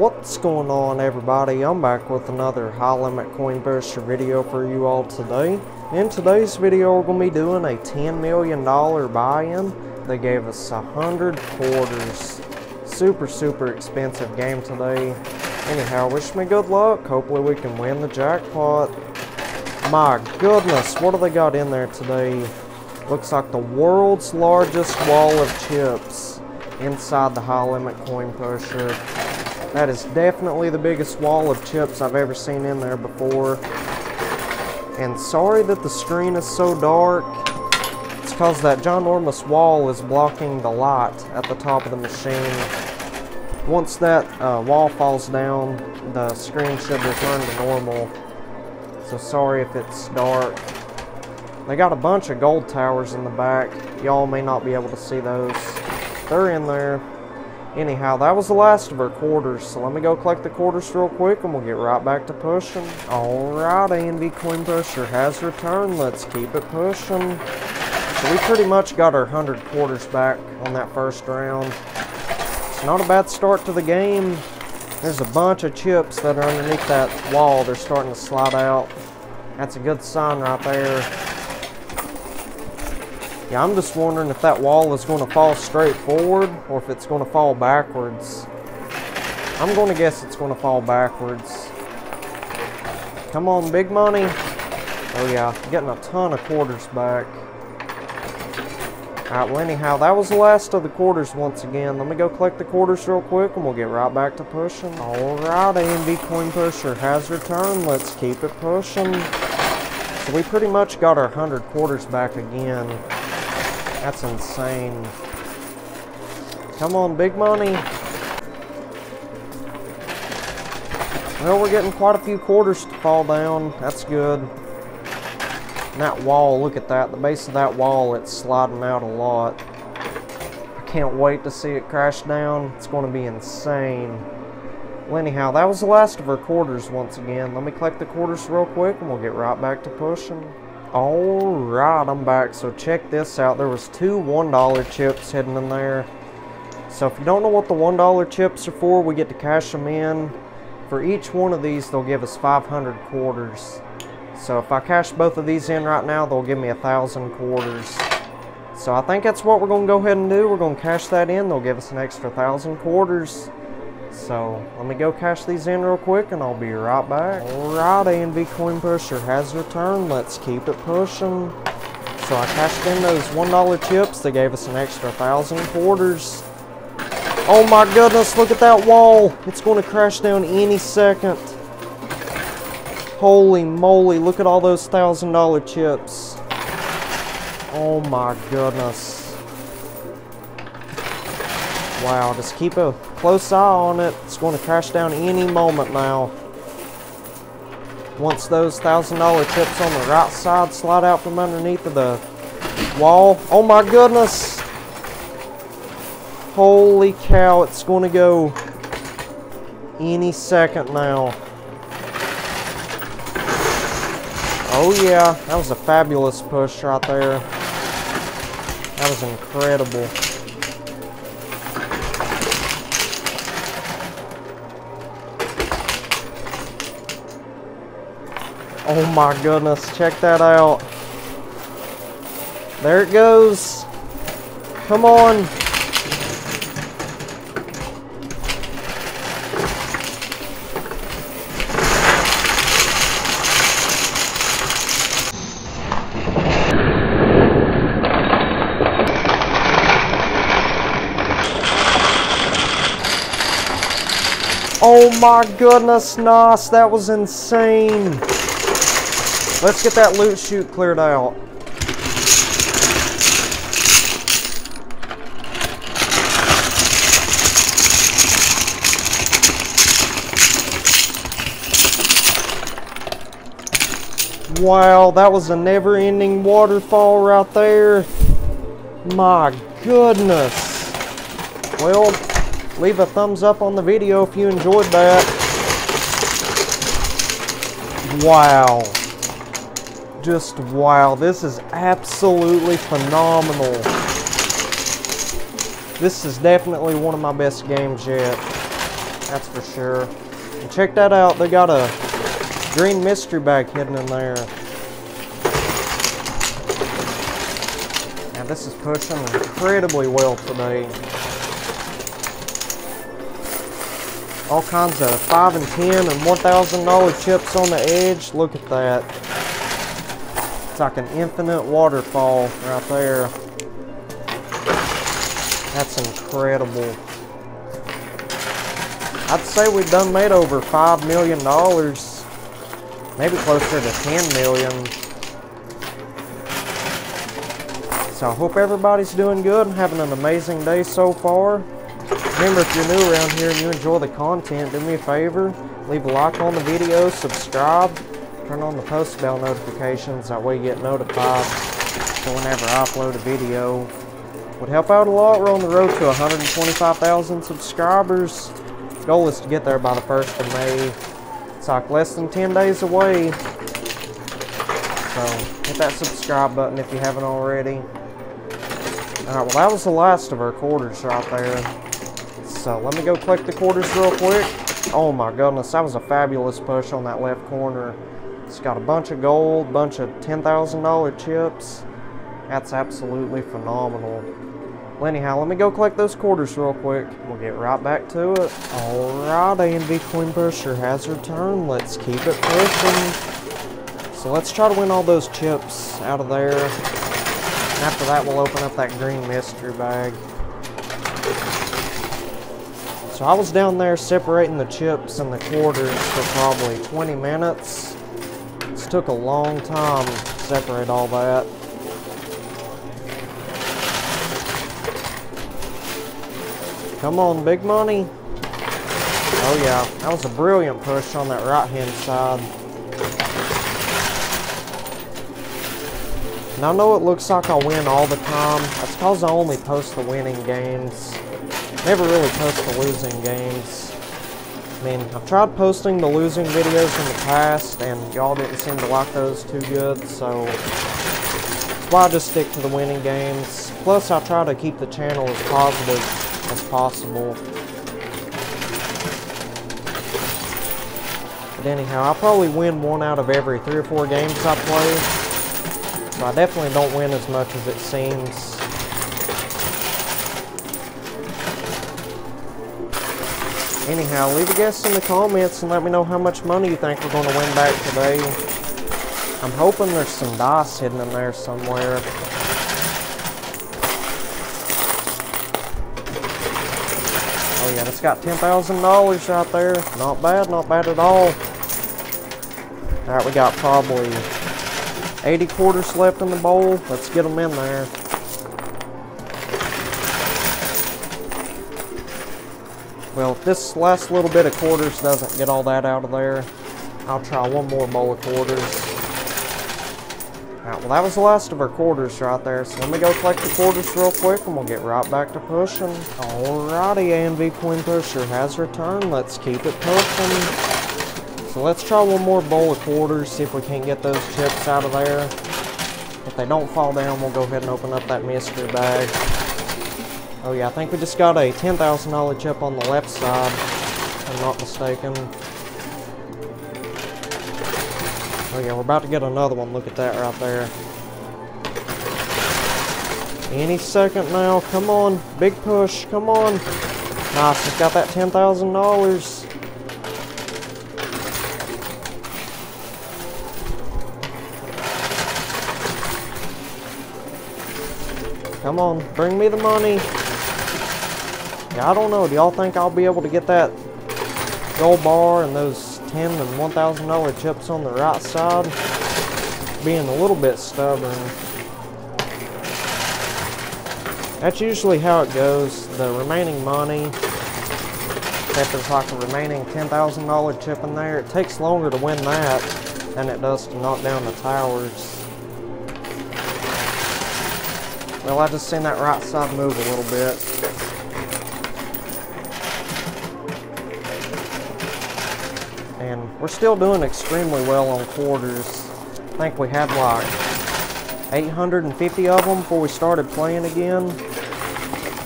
What's going on everybody? I'm back with another high limit coin pusher video for you all today. In today's video we're going to be doing a $10 million buy-in. They gave us 100 quarters. Super super expensive game today. Anyhow, wish me good luck. Hopefully we can win the jackpot. My goodness, what do they got in there today? Looks like the world's largest wall of chips inside the high limit coin pusher. That is definitely the biggest wall of chips I've ever seen in there before. And sorry that the screen is so dark. It's because that ginormous wall is blocking the light at the top of the machine. Once that uh, wall falls down, the screen should return to normal. So sorry if it's dark. They got a bunch of gold towers in the back. Y'all may not be able to see those. They're in there. Anyhow, that was the last of our quarters, so let me go collect the quarters real quick and we'll get right back to pushing. Alright, A&V Coin Pusher has returned. Let's keep it pushing. So we pretty much got our 100 quarters back on that first round. It's not a bad start to the game. There's a bunch of chips that are underneath that wall. They're starting to slide out. That's a good sign right there. Yeah, I'm just wondering if that wall is going to fall straight forward or if it's going to fall backwards. I'm going to guess it's going to fall backwards. Come on, big money. Oh yeah, getting a ton of quarters back. Alright, well anyhow, that was the last of the quarters once again. Let me go collect the quarters real quick and we'll get right back to pushing. Alright, A&V Coin Pusher has returned. Let's keep it pushing. So we pretty much got our 100 quarters back again. That's insane. Come on, big money. Well, we're getting quite a few quarters to fall down. That's good. And that wall, look at that. The base of that wall, it's sliding out a lot. I can't wait to see it crash down. It's going to be insane. Well, anyhow, that was the last of our quarters once again. Let me collect the quarters real quick and we'll get right back to pushing. Alright, I'm back. So check this out. There was two $1 chips hidden in there. So if you don't know what the $1 chips are for, we get to cash them in. For each one of these, they'll give us 500 quarters. So if I cash both of these in right now, they'll give me a thousand quarters. So I think that's what we're going to go ahead and do. We're going to cash that in. They'll give us an extra thousand quarters. So let me go cash these in real quick and I'll be right back. Alright, A&V Coin Pusher has returned. Let's keep it pushing. So I cashed in those $1 chips. They gave us an extra thousand quarters. Oh my goodness, look at that wall. It's going to crash down any second. Holy moly, look at all those thousand dollar chips. Oh my goodness. Wow, just keep a close eye on it. It's going to crash down any moment now. Once those $1,000 chips on the right side slide out from underneath of the wall. Oh my goodness! Holy cow, it's going to go any second now. Oh yeah, that was a fabulous push right there. That was incredible. Oh my goodness, check that out. There it goes. Come on. Oh my goodness, Nos, that was insane. Let's get that loot chute cleared out. Wow, that was a never-ending waterfall right there. My goodness. Well, leave a thumbs up on the video if you enjoyed that. Wow just wow. This is absolutely phenomenal. This is definitely one of my best games yet. That's for sure. And check that out. They got a green mystery bag hidden in there. Now this is pushing incredibly well today. All kinds of 5 and 10 and $1,000 chips on the edge. Look at that. It's like an infinite waterfall right there. That's incredible. I'd say we've done made over $5 million. Maybe closer to 10 million. So I hope everybody's doing good and having an amazing day so far. Remember, if you're new around here and you enjoy the content, do me a favor, leave a like on the video, subscribe, turn on the post bell notifications, that way you get notified so whenever I upload a video. Would help out a lot. We're on the road to 125,000 subscribers. Goal is to get there by the 1st of May. It's like less than 10 days away. So hit that subscribe button if you haven't already. Alright, well that was the last of our quarters right there. So let me go click the quarters real quick. Oh my goodness, that was a fabulous push on that left corner. It's got a bunch of gold, bunch of $10,000 chips. That's absolutely phenomenal. Well, anyhow, let me go collect those quarters real quick. We'll get right back to it. Alright, A&V Coin Pusher has her turn. Let's keep it pushing. So let's try to win all those chips out of there. And after that, we'll open up that green mystery bag. So I was down there separating the chips and the quarters for probably 20 minutes. Took a long time to separate all that. Come on, big money. Oh yeah, that was a brilliant push on that right hand side. And I know it looks like I win all the time. That's because I only post the winning games. Never really post the losing games. I mean, I've tried posting the losing videos in the past, and y'all didn't seem to like those too good, so that's why I just stick to the winning games. Plus, I try to keep the channel as positive as possible. But anyhow, I probably win one out of every three or four games I play. So I definitely don't win as much as it seems. Anyhow, leave a guess in the comments and let me know how much money you think we're going to win back today. I'm hoping there's some dice hidden in there somewhere. Oh yeah, it's got $10,000 right there. Not bad, not bad at all. Alright, we got probably 80 quarters left in the bowl. Let's get them in there. Well, if this last little bit of quarters doesn't get all that out of there, I'll try one more bowl of quarters. Alright, well that was the last of our quarters right there, so let me go collect the quarters real quick and we'll get right back to pushing. Alrighty, A&V Coin Pusher has returned. Let's keep it pushing. So let's try one more bowl of quarters, see if we can't get those chips out of there. If they don't fall down, we'll go ahead and open up that mystery bag. Oh yeah, I think we just got a $10,000 chip on the left side, if I'm not mistaken. Oh yeah, we're about to get another one. Look at that right there. Any second now. Come on. Big push. Come on. Nice. It's got that $10,000. Come on. Bring me the money. I don't know. Do y'all think I'll be able to get that gold bar and those 10 and $1,000 chips on the right side? Being a little bit stubborn. That's usually how it goes. The remaining money, if there's like a remaining $10,000 chip in there, it takes longer to win that than it does to knock down the towers. Well, I just seen that right side move a little bit. We're still doing extremely well on quarters. I think we had like 850 of them before we started playing again.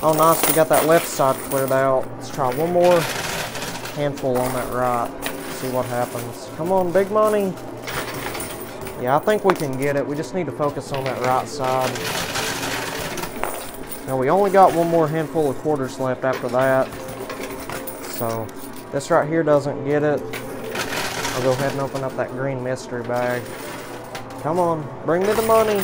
Oh nice, we got that left side cleared out. Let's try one more handful on that right. See what happens. Come on, big money. Yeah, I think we can get it. We just need to focus on that right side. Now we only got one more handful of quarters left after that. So this right here doesn't get it. I'll go ahead and open up that green mystery bag. Come on, bring me the money.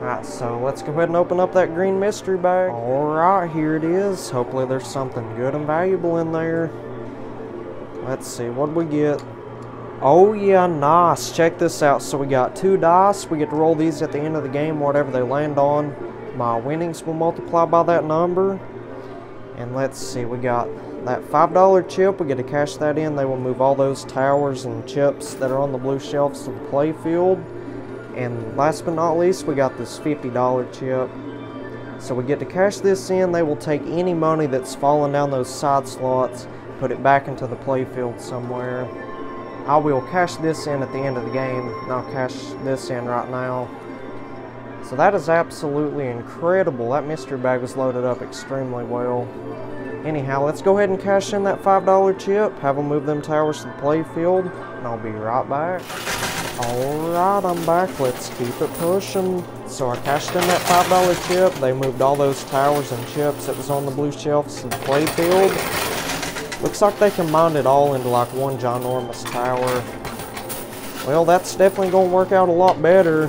Alright, so let's go ahead and open up that green mystery bag. Alright, here it is. Hopefully there's something good and valuable in there. Let's see, what we get? Oh yeah, nice. Check this out. So we got two dice. We get to roll these at the end of the game, whatever they land on. My winnings will multiply by that number. And let's see, we got that $5 chip. We get to cash that in. They will move all those towers and chips that are on the blue shelves to the play field. And last but not least, we got this $50 chip. So we get to cash this in. They will take any money that's fallen down those side slots, put it back into the play field somewhere. I will cash this in at the end of the game, I'll cash this in right now. So that is absolutely incredible. That mystery bag was loaded up extremely well. Anyhow, let's go ahead and cash in that $5 chip, have them move them towers to the play field, and I'll be right back. Alright, I'm back. Let's keep it pushing. So I cashed in that $5 chip. They moved all those towers and chips that was on the blue shelves to the play field. Looks like they combined it all into like one ginormous tower. Well, that's definitely going to work out a lot better.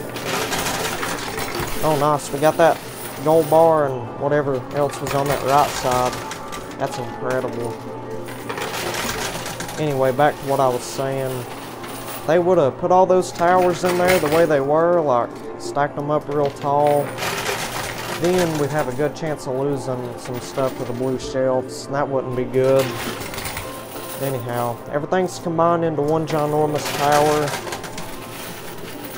Oh, nice. We got that gold bar and whatever else was on that right side. That's incredible. Anyway, back to what I was saying. They would have put all those towers in there the way they were, like stacked them up real tall. Then we'd have a good chance of losing some stuff with the blue shelves, and that wouldn't be good. Anyhow, everything's combined into one ginormous tower.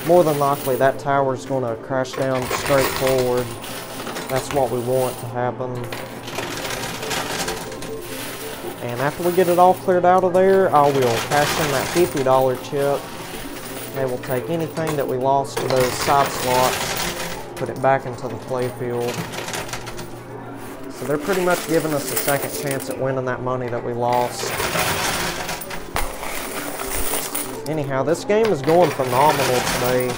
More than likely, that tower is going to crash down straight forward. That's what we want to happen. And after we get it all cleared out of there, I will cash in that $50 chip. And we'll take anything that we lost to those side slots, put it back into the playfield. So they're pretty much giving us a second chance at winning that money that we lost. Anyhow, this game is going phenomenal today.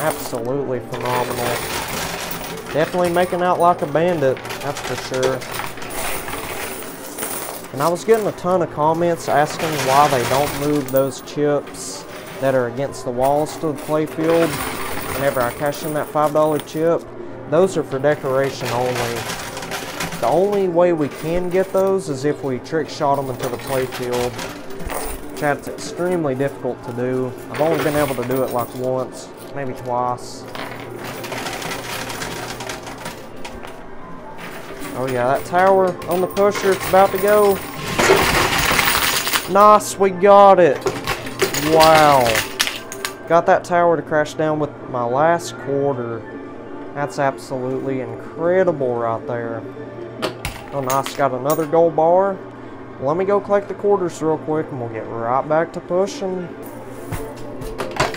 Absolutely phenomenal. Definitely making out like a bandit, that's for sure. And I was getting a ton of comments asking why they don't move those chips that are against the walls to the playfield whenever I cash in that $5 chip. Those are for decoration only. The only way we can get those is if we trick shot them into the playfield. That's extremely difficult to do. I've only been able to do it like once, maybe twice. Oh yeah, that tower on the pusher, it's about to go. Nice, we got it. Wow. Got that tower to crash down with my last quarter. That's absolutely incredible right there. Oh nice, got another gold bar. Let me go collect the quarters real quick and we'll get right back to pushing.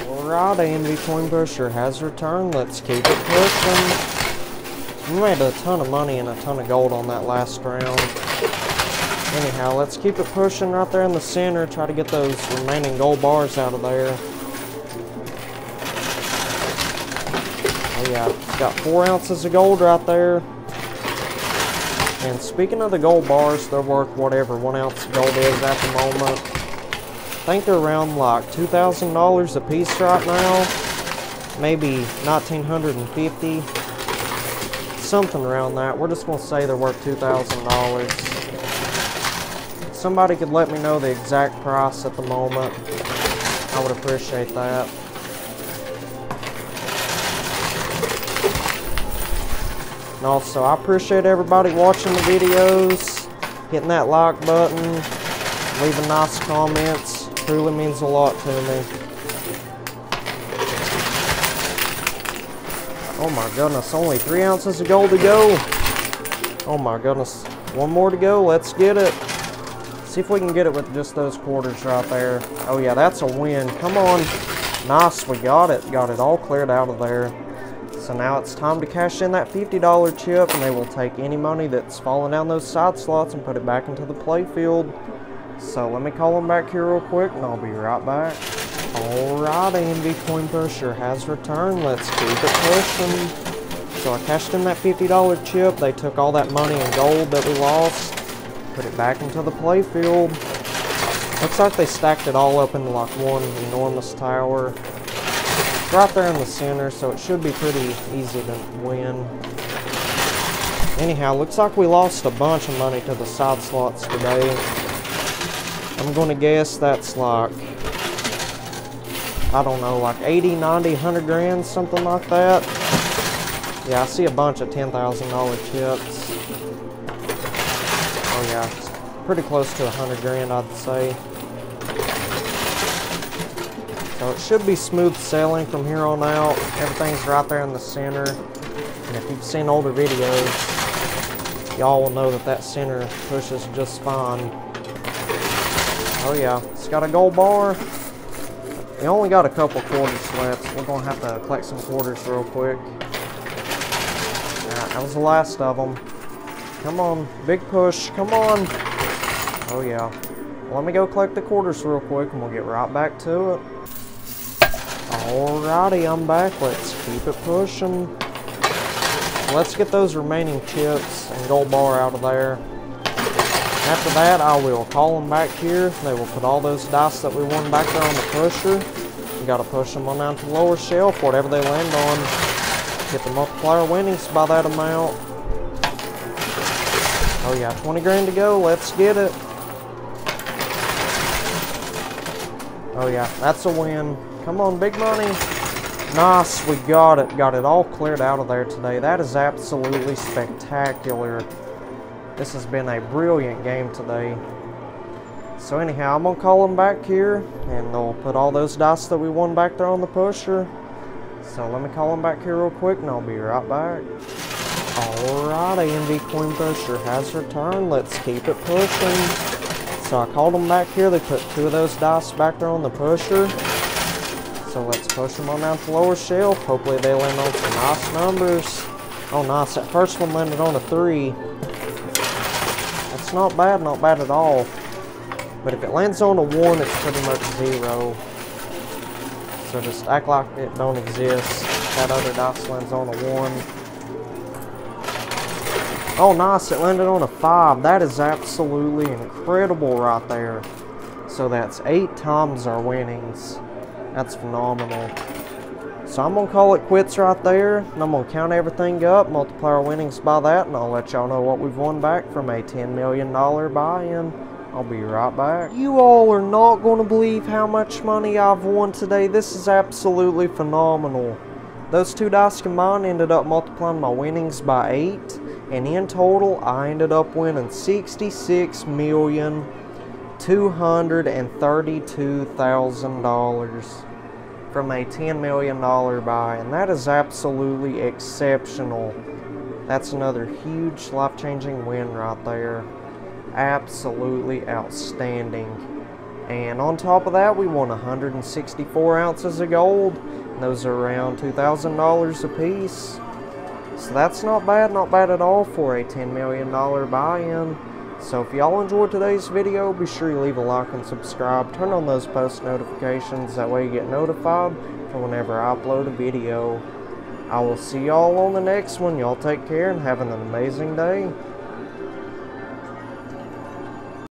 Alright, A&V Coin Pusher has returned. Let's keep it pushing. We made a ton of money and a ton of gold on that last round. Anyhow, let's keep it pushing right there in the center. Try to get those remaining gold bars out of there. Oh yeah, got four ounces of gold right there. And speaking of the gold bars, they're worth whatever one ounce of gold is at the moment. I think they're around like $2,000 a piece right now. Maybe 1950 something around that. We're just going to say they're worth $2,000. Somebody could let me know the exact price at the moment. I would appreciate that. And also, I appreciate everybody watching the videos, hitting that like button, leaving nice comments. Truly means a lot to me. Oh my goodness, only three ounces of gold to go. Oh my goodness, one more to go, let's get it. See if we can get it with just those quarters right there. Oh yeah, that's a win, come on. Nice, we got it, got it all cleared out of there. So now it's time to cash in that $50 chip and they will take any money that's fallen down those side slots and put it back into the playfield. So let me call them back here real quick and I'll be right back. Alright, A&V Coin Pusher has returned. Let's keep it pushing. So I cashed in that $50 chip. They took all that money and gold that we lost, put it back into the playfield. Looks like they stacked it all up into like one enormous tower right there in the center, so it should be pretty easy to win. Anyhow, looks like we lost a bunch of money to the side slots today. I'm going to guess that's like, I don't know, like 80, 90, 100 grand, something like that. Yeah, I see a bunch of $10,000 chips. Oh yeah, pretty close to 100 grand, I'd say. So it should be smooth sailing from here on out. Everything's right there in the center. And if you've seen older videos, y'all will know that that center pushes just fine. Oh yeah, it's got a gold bar. We only got a couple quarters left, we're to have to collect some quarters real quick. Alright, that was the last of them. Come on, big push, come on. Oh yeah. let me go collect the quarters real quick and we'll get right back to it. Alrighty, I'm back. Let's keep it pushing. Let's get those remaining chips and gold bar out of there. After that, I will call them back here. They will put all those dice that we won back there on the pusher. You gotta push them on down to the lower shelf, whatever they land on. Get the multiplier winnings by that amount. Oh yeah, 20 grand to go. Let's get it. Oh yeah, that's a win. Come on, big money. Nice, we got it. Got it all cleared out of there today. That is absolutely spectacular. This has been a brilliant game today. So anyhow, I'm going to call them back here, and they'll put all those dice that we won back there on the pusher. So let me call them back here real quick, and I'll be right back. Alright, A&V Coin Pusher has returned. Let's keep it pushing. So I called them back here. They put two of those dice back there on the pusher. So let's push them on down to lower shelf. Hopefully they land on some nice numbers. Oh, nice. That first one landed on a 3. That's not bad, not bad at all. But if it lands on a 1, it's pretty much 0. So just act like it don't exist. That other dice lands on a 1. Oh, nice. It landed on a 5. That is absolutely incredible right there. So that's 8 times our winnings. That's phenomenal. So I'm going to call it quits right there. And I'm going to count everything up, multiply our winnings by that, and I'll let y'all know what we've won back from a $10 million buy-in. I'll be right back. You all are not going to believe how much money I've won today. This is absolutely phenomenal. Those two dice combined ended up multiplying my winnings by 8. And in total, I ended up winning $66 million $232,000 from a $10 million buy, and that is absolutely exceptional. That's another huge life-changing win right there. Absolutely outstanding. And on top of that, we won 164 ounces of gold. Those are around $2,000 a piece. So that's not bad, not bad at all for a $10 million buy-in. So if y'all enjoyed today's video, be sure you leave a like and subscribe. Turn on those post notifications, that way you get notified for whenever I upload a video. I will see y'all on the next one. Y'all take care and have an amazing day.